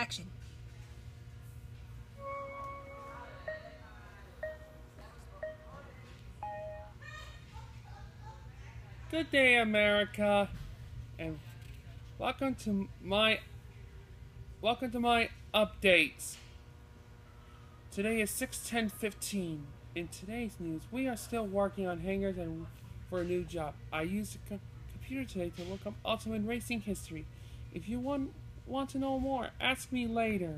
Action. Good day, America, and welcome to my welcome to my updates. Today is six ten fifteen. In today's news, we are still working on hangars and for a new job. I used a co- computer today to look up Ultimate Racing history. If you want want to know more, ask me later.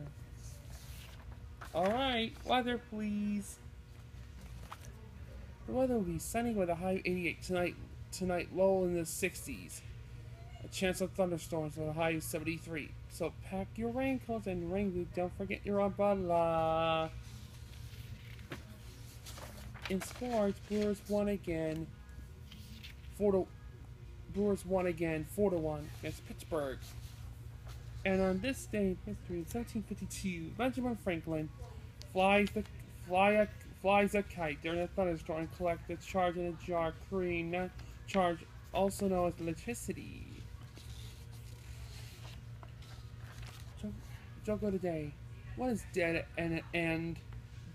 All right, weather, please. The weather will be sunny with a high of 88 tonight. Tonight, low in the 60s. A chance of thunderstorms with a high of 73. So pack your raincoats and rain boots. Don't forget your umbrella. In sports, Brewers won again. Four to Brewers won again, four to one against Pittsburgh. And on this day in history, in 1752, Benjamin Franklin flies the fly a, flies a kite during a thunderstorm and collects the charge in a jar, creating charge, also known as electricity. Jo- Joke of the day. What is dead and end?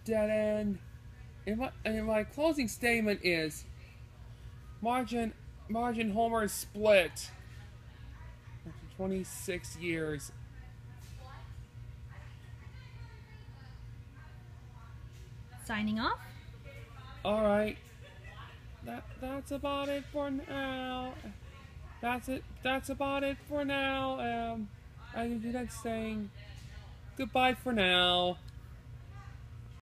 Dead end. And my, and my closing statement is Marge and margin Homer is split. After 26 years. Signing off. Alright. That that's about it for now. That's it that's about it for now. Um I do that saying goodbye for now.